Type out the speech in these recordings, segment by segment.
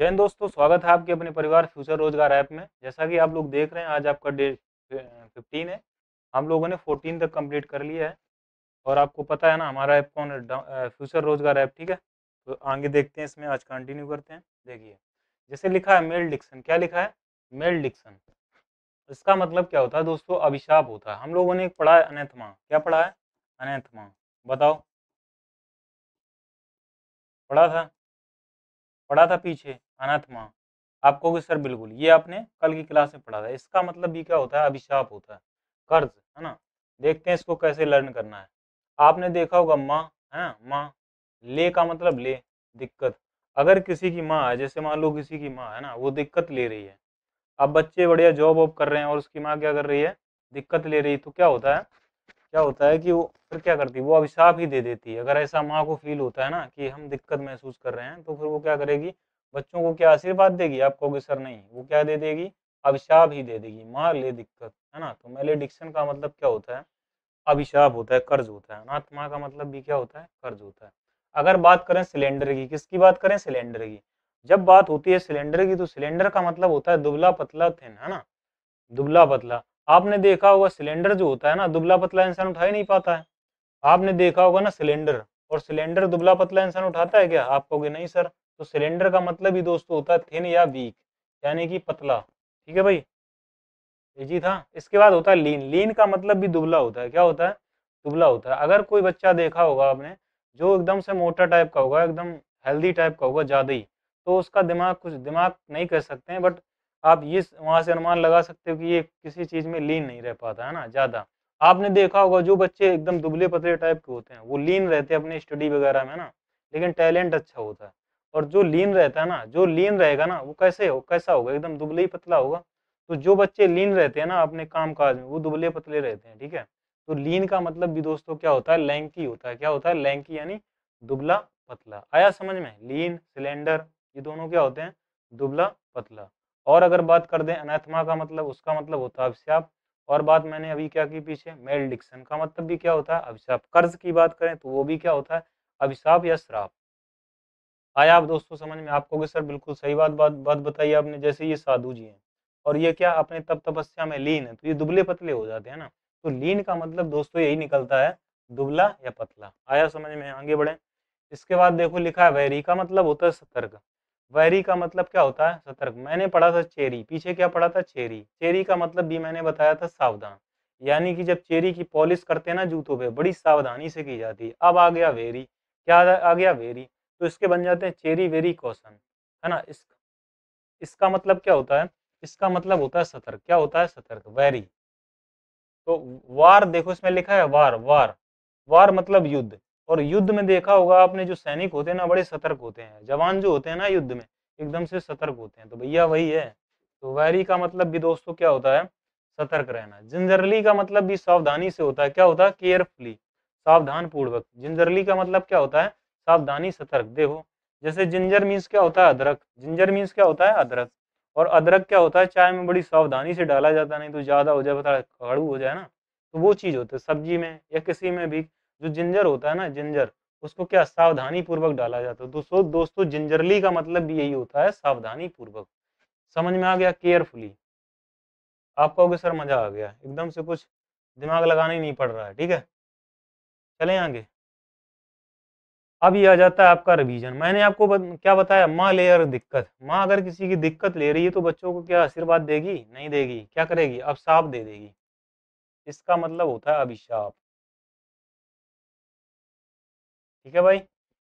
हिंद दोस्तों, स्वागत है आपके अपने परिवार फ्यूचर रोज़गार ऐप में। जैसा कि आप लोग देख रहे हैं, आज आपका डे फिफ्टीन है। हम लोगों ने फोर्टीन तक कंप्लीट कर लिया है। और आपको पता है ना, हमारा ऐप कौन है? फ्यूचर रोज़गार ऐप, ठीक है? तो आगे देखते हैं इसमें, आज कंटिन्यू करते हैं। देखिए, जैसे लिखा है मेल डिक्शन क्या लिखा है? मेल डिक्शन इसका मतलब क्या होता है दोस्तों? अभिशाप होता है। हम लोगों ने पढ़ा है अनैथमा क्या पढ़ा है? अनैथमा बताओ। पढ़ा था? पढ़ा था पीछे अनाथमा आपको कि सर बिल्कुल, ये आपने कल की क्लास में पढ़ा था। इसका मतलब भी क्या होता है? अभिशाप होता है। कर्ज, है ना? देखते हैं इसको कैसे लर्न करना है। आपने देखा होगा माँ, है ना? माँ, ले का मतलब ले, दिक्कत। अगर किसी की माँ है जैसे मान लो किसी की माँ, है ना? वो दिक्कत ले रही है। अब बच्चे बढ़िया जॉब वॉब कर रहे हैं और उसकी माँ क्या कर रही है? दिक्कत ले रही है। तो क्या होता है? क्या होता है कि वो फिर क्या करती है? वो अभिशाप ही दे देती है। अगर ऐसा माँ को फील होता है ना कि हम दिक्कत महसूस कर रहे हैं तो फिर वो क्या करेगी? बच्चों को क्या आशीर्वाद देगी? आप कहोगे, सर, नहीं। वो क्या दे देगी? अभिशाप ही दे देगी। माँ ले दिक्कत, है ना? तो मेलेडिक्शन का मतलब क्या होता है? अभिशाप होता है, कर्ज होता है। अनाथ माँ का मतलब भी क्या होता है? कर्ज होता है। अगर बात करें सिलेंडर की, किसकी बात करें? सिलेंडर की। जब बात होती है सिलेंडर की तो सिलेंडर का मतलब होता है दुबला पतला थिन, है ना? दुबला पतला। आपने देखा होगा सिलेंडर जो होता है ना, दुबला पतला इंसान उठा ही नहीं पाता है। आपने देखा होगा ना सिलेंडर, और सिलेंडर दुबला पतला इंसान उठाता है क्या? आप कहोगे, नहीं सर। तो सिलेंडर का मतलब ही दोस्तों होता है थिन या वीक, यानी कि पतला। ठीक है भाई? जी था। इसके बाद होता है लीन। लीन का मतलब भी दुबला होता है। क्या होता है? दुबला होता है। अगर कोई बच्चा देखा होगा आपने, जो एकदम से मोटा टाइप का होगा, एकदम हेल्दी टाइप का होगा, ज़्यादा ही तो उसका दिमाग कुछ, दिमाग नहीं कह सकते हैं, बट आप ये वहाँ से अनुमान लगा सकते हो कि ये किसी चीज़ में लीन नहीं रह पाता, है ना, ज़्यादा। आपने देखा होगा, जो बच्चे एकदम दुबले पतले टाइप के होते हैं, वो लीन रहते हैं अपने स्टडी वगैरह में ना, लेकिन टैलेंट अच्छा होता है। और जो लीन रहता है ना, जो लीन रहेगा ना, वो कैसे हो, कैसा होगा, एकदम दुबले ही पतला होगा तो जो बच्चे लीन रहते हैं ना अपने काम काज में, वो दुबले पतले रहते हैं, ठीक है? तो लीन का मतलब भी दोस्तों क्या होता है? लैंकी होता है। क्या होता है? लैंकी यानी दुबला पतला। आया समझ में? लीन, सिलेंडर, ये दोनों क्या होते हैं? दुबला पतला। और अगर बात कर दें अनाथमा का मतलब उसका मतलब होता है अभिशाप। और बात मैंने अभी क्या की पीछे? मेल डिक्शन का मतलब भी क्या होता है? अभिशाप। कर्ज की बात करें तो वो भी क्या होता है? अभिशाप या श्राप। आया आप दोस्तों, समझ में आपको सर, बिल्कुल सही बात बात बात बताई आपने, जैसे ये साधु जी हैं। और ये क्या अपने तप तपस्या में लीन है तो ये दुबले पतले हो जाते हैं ना? तो लीन का मतलब दोस्तों यही निकलता है, दुबला या पतला। आया समझ में? आगे बढ़े। इसके बाद देखो लिखा है, वैरी का मतलब होता है सतर्क। वैरी का मतलब क्या होता है? सतर्क। मैंने पढ़ा था चेरी, पीछे क्या पढ़ा था? चेरी। चेरी का मतलब भी मैंने बताया था सावधान। यानी कि जब चेरी की पॉलिश करते हैं ना जूतों पे, बड़ी सावधानी से की जाती है। अब आ गया वेरी। क्या आ गया वेरी? तो इसके बन जाते हैं चेरी वेरी कौशन है ना? इस, इसका मतलब क्या होता है? इसका मतलब होता है सतर्क। क्या होता है? सतर्क, वैरी। तो वार देखो इसमें लिखा है वार वार। वार मतलब युद्ध। और युद्ध में देखा होगा आपने जो सैनिक होते हैं ना, बड़े सतर्क होते हैं। जवान जो होते हैं ना युद्ध में, एकदम से सतर्क होते हैं। तो भैया वही है। तो वैरी का मतलब भी दोस्तों क्या होता है? सतर्क रहना। जिंजरली का मतलब भी सावधानी से होता है। क्या होता है? केयरफुली सावधान पूर्वक जिंजरली का मतलब क्या होता है? सावधानी, सतर्क। देखो, जैसे जिंजर मीन्स क्या होता है? अदरक। जिंजर मीन्स क्या होता है? अदरक। और अदरक क्या होता है? चाय में बड़ी सावधानी से डाला जाता नहीं तो ज़्यादा हो जाए, पता कड़ू हो जाए ना। तो वो चीज़ होती है, सब्ज़ी में या किसी में भी। जो जिंजर होता है ना जिंजर उसको क्या सावधानी पूर्वक डाला जाता है? दोस्तों दोस्तों जिंजरली का मतलब भी यही होता है सावधानी पूर्वक समझ में आ गया? केयरफुली। आप कहोगे सर मज़ा आ गया। एकदम से कुछ दिमाग लगाना ही नहीं पड़ रहा है। ठीक है? चले आगे। अब ये आ जाता है आपका रिवीजन मैंने आपको बत, क्या बताया? माँ लेयर दिक्कत। माँ अगर किसी की दिक्कत ले रही है तो बच्चों को क्या आशीर्वाद देगी? नहीं देगी। क्या करेगी? अब साफ़ दे देगी। इसका मतलब होता है अभिशाप। ठीक है भाई?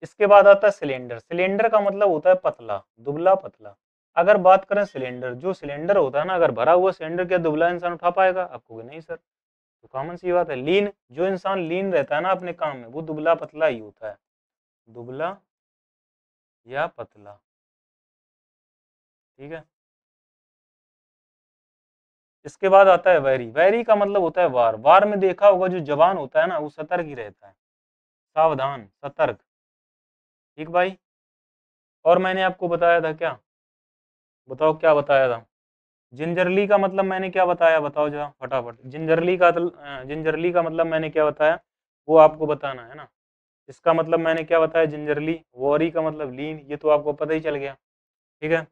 इसके बाद आता है सिलेंडर। सिलेंडर का मतलब होता है पतला, दुबला पतला। अगर बात करें सिलेंडर, जो सिलेंडर होता है ना, अगर भरा हुआ सिलेंडर क्या दुबला इंसान उठा पाएगा? आपको नहीं सर। तो कॉमन सी बात है, लीन, जो इंसान लीन रहता है ना अपने काम में, वो दुबला पतला ही होता है। दुबला या पतला। ठीक है? इसके बाद आता है वैरी। वैरी का मतलब होता है वार। वार में देखा होगा, जो जवान होता है ना, वो सतर्क ही रहता है। सावधान, सतर्क। ठीक भाई? और मैंने आपको बताया था क्या? बताओ क्या बताया था? जिंजरली का मतलब मैंने क्या बताया? बताओ जरा, फटाफट। जिंजरली का जिंजरली का मतलब मैंने क्या बताया? वो आपको बताना, है ना? इसका मतलब मैंने क्या बताया? जिंजरली वॉरी का मतलब लीन, ये तो आपको पता ही चल गया। ठीक है?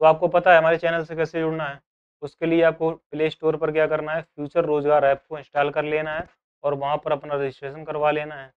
तो आपको पता है हमारे चैनल से कैसे जुड़ना है? उसके लिए आपको प्ले स्टोर पर क्या करना है? फ्यूचर रोज़गार ऐप को इंस्टॉल कर लेना है और वहाँ पर अपना रजिस्ट्रेशन करवा लेना है।